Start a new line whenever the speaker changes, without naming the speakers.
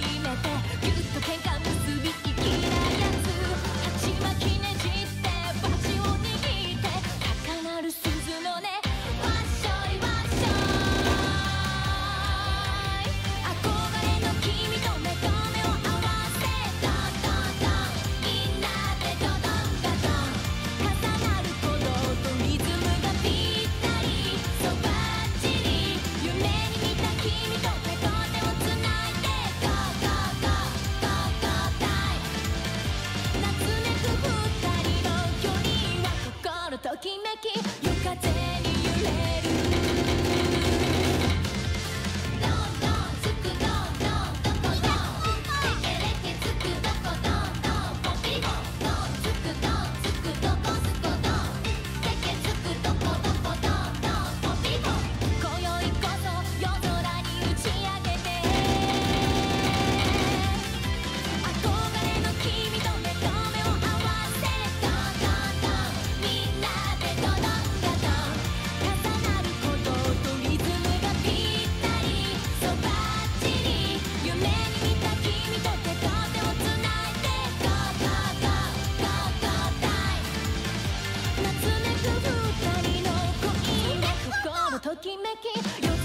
決めてときめき